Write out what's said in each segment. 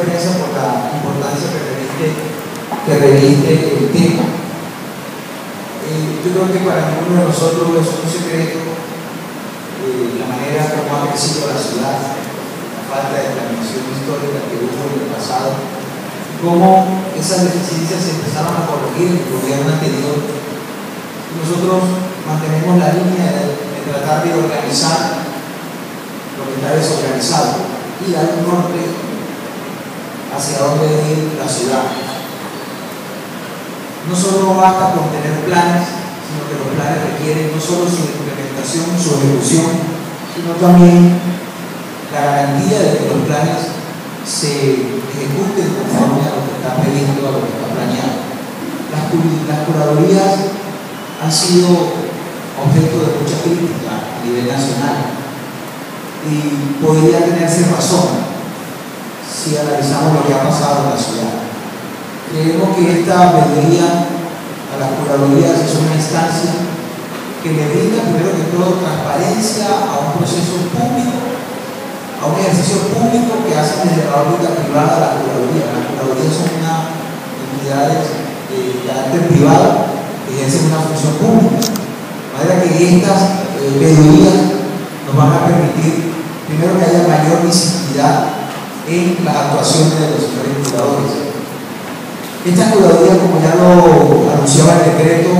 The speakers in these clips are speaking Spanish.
de prensa por la importancia que reviste, que reviste el tema. Eh, yo creo que para ninguno de nosotros es un secreto eh, la manera como ha crecido la ciudad, la falta de transmisión histórica que hubo en el pasado cómo esas deficiencias se empezaron a corregir en el gobierno anterior. Nosotros mantenemos la línea de, tratar de organizar lo que está desorganizado y dar un norte hacia dónde ir la ciudad. No solo basta con tener planes, sino que los planes requieren no solo su implementación, su ejecución, sino también la garantía de que los planes se ejecute conforme a lo que está previsto, a lo que está planeado. Las, las curadurías han sido objeto de mucha crítica a nivel nacional y podría tenerse razón si analizamos lo que ha pasado en la ciudad. Creemos que esta mediría a las curadurías es una instancia que le brinda primero que todo transparencia a un proceso público a un ejercicio público que hacen desde la órbita privada la curaduría. Las curadurías son una entidades de carácter privado que ejercen una función pública. De manera que estas eh, nos van a permitir, primero, que haya mayor visibilidad en de los señores curadores. Esta curaduría, como ya lo anunciaba el decreto,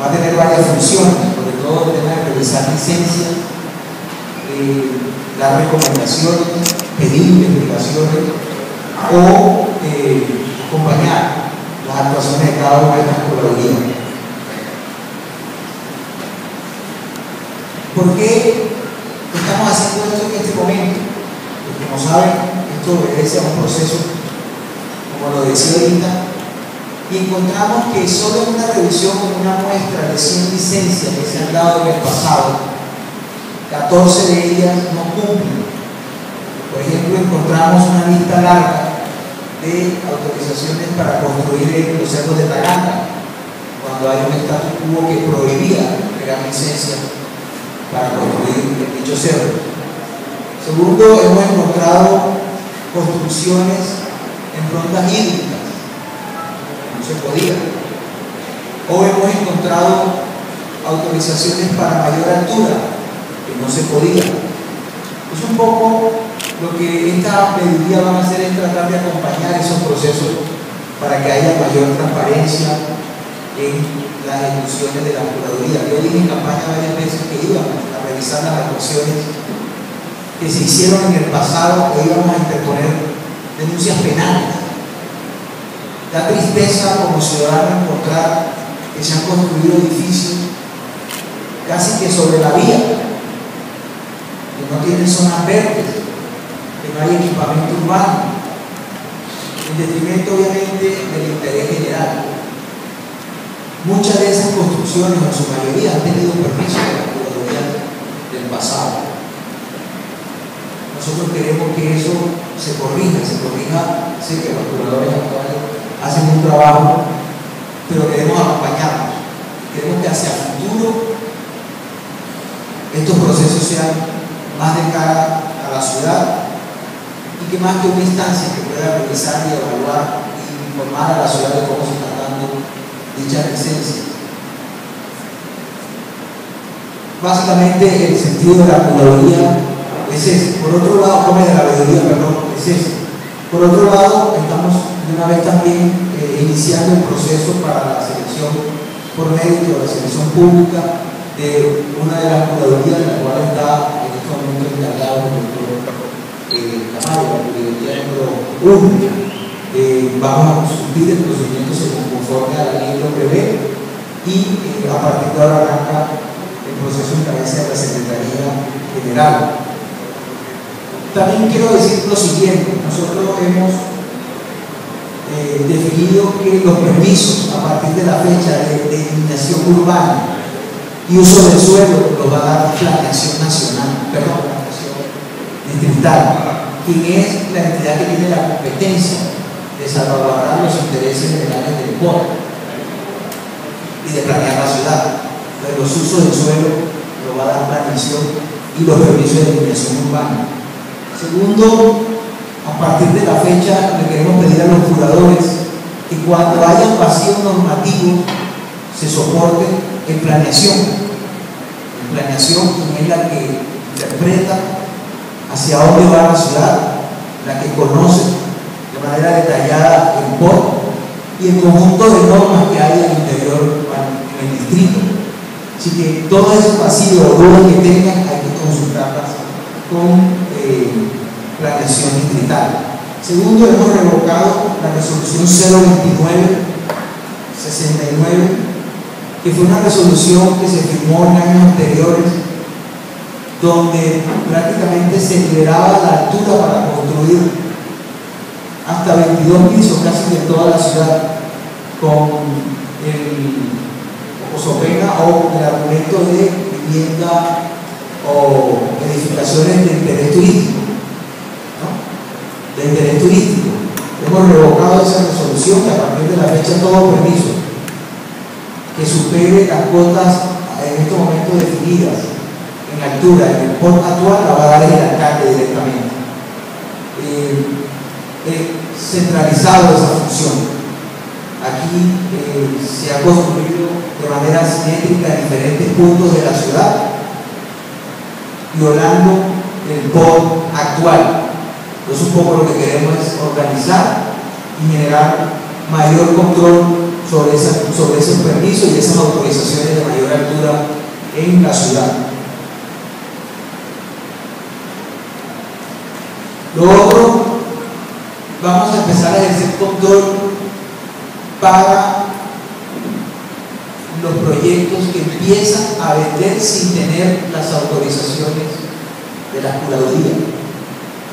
va a tener varias funciones, sobre todo el tema de revisar licencias, eh, dar recomendaciones, pedir investigaciones o eh, acompañar las actuaciones de cada una de las colaboraciones. ¿Por qué estamos haciendo esto en este momento? Porque como saben, esto obedece a un proceso, como lo decía ahorita, y encontramos que solo en una revisión con una muestra de 100 licencias que se han dado en el pasado, 14 de ellas no cumplen. Por ejemplo, encontramos una lista larga de autorizaciones para construir los cerros de Taranga, cuando hay un estatus quo que prohibía crear licencias para construir dicho cerro. Segundo, hemos encontrado construcciones en rondas hídricas, no se podía. O hemos encontrado autorizaciones para mayor altura, no se podía. Es un poco lo que esta medida va a hacer es tratar de acompañar esos procesos para que haya mayor transparencia en las ejecuciones de la curaduría. Yo dije en campaña varias veces que íbamos a revisar las actuaciones que se hicieron en el pasado e íbamos a interponer denuncias penales. Da tristeza como ciudadano encontrar que se han construido edificios casi que sobre la vía, no tienen zonas verdes, que no hay equipamiento urbano, en detrimento obviamente del interés general. Muchas de esas construcciones, en su mayoría, han tenido permiso de la curaduría del pasado. Nosotros queremos que eso se corrija, se corrija, sé que los curadores actuales hacen un trabajo, pero queremos acompañarlos. Queremos que hacia el futuro estos procesos sean más de cara a la ciudad y que más que una instancia que pueda revisar y evaluar y informar a la ciudad de cómo se están dando dichas licencias. Básicamente el sentido de la curaduría Por otro lado, come de la perdón, es ese. Por otro lado, estamos de una vez también eh, iniciando el proceso para la selección por mérito, la selección pública de una de las curadurías en la cual está momento encargado el doctor eh, Tamayo, la número 1. Eh, vamos a consultar el procedimiento conforme a la ley lo prevé y eh, a partir de ahora arranca el proceso en cabeza de la Secretaría General. También quiero decir lo siguiente, nosotros hemos eh, definido que los permisos a partir de la fecha de, de urbana y uso del suelo lo va a dar Planeación Nacional, perdón, Planeación Distrital, quien es la entidad que tiene la competencia de salvaguardar intereses generales del POR y de planear la ciudad. Pero los usos del suelo lo va a dar planeación y los permisos de iluminación urbana. Segundo, a partir de la fecha le queremos pedir a los jugadores que cuando haya un vacío normativo se soporte en planeación. En planeación es la que interpreta hacia dónde va la ciudad, la que conoce de manera detallada el POR y el conjunto de normas que hay al interior en el distrito. Así que todo ese vacío o dudas que tengan hay que consultarlas con eh, planeación distrital. Segundo, hemos revocado la resolución 029 69 que fue una resolución que se firmó en años anteriores, donde prácticamente se liberaba la altura para construir hasta 22 pisos casi de toda la ciudad, con el o pena o el argumento de vivienda o edificaciones de interés turístico, ¿no? de interés turístico. Hemos revocado esa resolución que a partir de la fecha todo permiso que supere las cuotas en estos momentos definidas en altura, en el port actual, la va a dar el alcalde directamente. Eh, eh, centralizado esa función. Aquí eh, se ha construido de manera simétrica en diferentes puntos de la ciudad, violando el port actual. Entonces un poco lo que queremos es organizar y generar mayor control sobre, esa, sobre esos permisos y esas autorizaciones de mayor altura en la ciudad. Lo otro, vamos a empezar a ejercer control para los proyectos que empiezan a vender sin tener las autorizaciones de la curaduría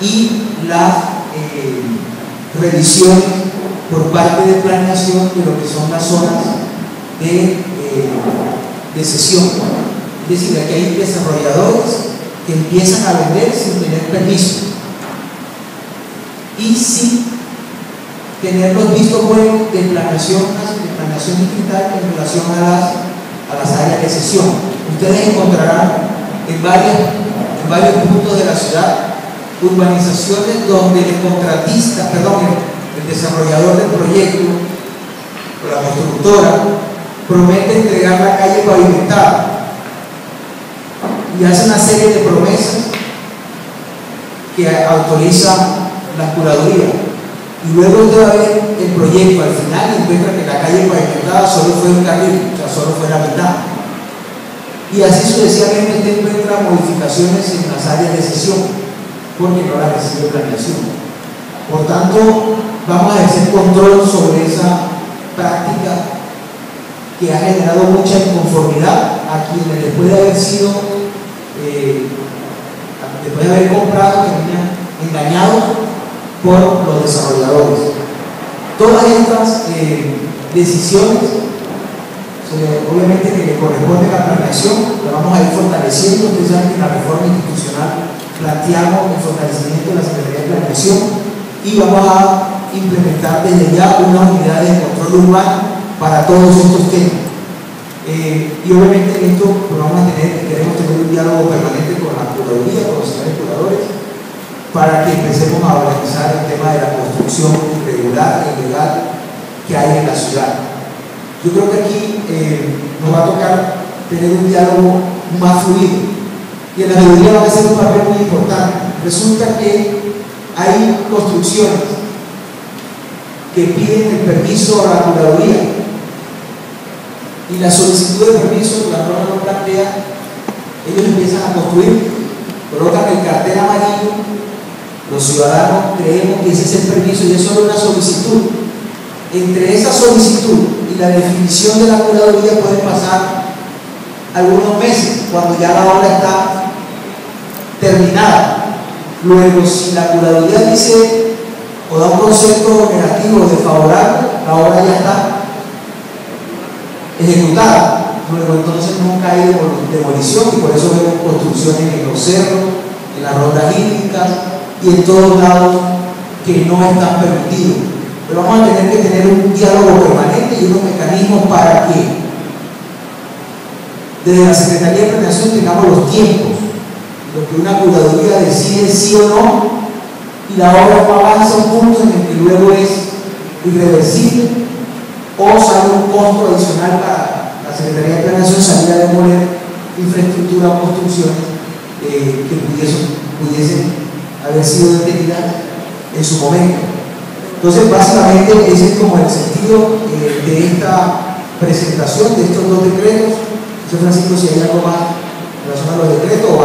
y las eh, revisiones por parte de planeación de lo que son las zonas de, eh, de sesión. Es decir, aquí hay desarrolladores que empiezan a vender sin tener permiso y sin tener los vistos buenos de planeación, de planeación digital en relación a las, a las áreas de sesión. Ustedes encontrarán en, varios, en varios puntos de la ciudad urbanizaciones donde el contratista, perdón, el desarrollador del proyecto o la constructora promete entregar la calle pavimentada y hace una serie de promesas que autoriza la curaduría. Y luego usted va ver el proyecto al final encuentra que la calle pavimentada solo fue un carril, o sea, solo fue la mitad. Y así sucesivamente encuentra modificaciones en las áreas de sesión, porque no la recibe planeación. Por tanto, vamos a ejercer control sobre esa práctica que ha generado mucha inconformidad a quienes después de haber sido, eh, después de haber comprado, terminan engañados por los desarrolladores. Todas estas eh, decisiones, obviamente que le corresponde la planeación, la vamos a ir fortaleciendo. Ustedes saben que en la reforma institucional planteamos el fortalecimiento de la Secretaría de Planeación y vamos a implementar desde ya una unidad de control urbano para todos estos temas. Eh, y obviamente en esto vamos a tener, queremos tener un diálogo permanente con la curaduría, con los señores curadores, para que empecemos a organizar el tema de la construcción irregular e ilegal que hay en la ciudad. Yo creo que aquí eh, nos va a tocar tener un diálogo más fluido y en la mayoría va a ser un papel muy importante. Resulta que hay construcciones que piden el permiso a la curaduría y la solicitud de permiso la norma no plantea, ellos empiezan a construir, colocan el cartel amarillo, los ciudadanos creemos que ese es el permiso y es solo una solicitud. Entre esa solicitud y la definición de la curaduría pueden pasar algunos meses, cuando ya la obra está terminada. Luego, si la curaduría dice o da un concepto negativo de favorable, la obra ya está ejecutada. Luego entonces nunca hay demolición y por eso vemos construcciones en los cerros, en las rondas hídricas y en todos lados que no están permitidos. Pero vamos a tener que tener un diálogo permanente y unos mecanismos para que desde la Secretaría de Planeación tengamos los tiempos, lo que una curaduría decide sí o no, y la obra no avanza a un punto en el que luego es irreversible o sale un costo adicional para la Secretaría de Planeación salir a demoler infraestructura o construcciones eh, que pudiesen, pudiesen haber sido detenidas en su momento. Entonces, básicamente, ese es como el sentido eh, de esta presentación de estos dos decretos. Francisco, si hay algo más relacionado a los decretos o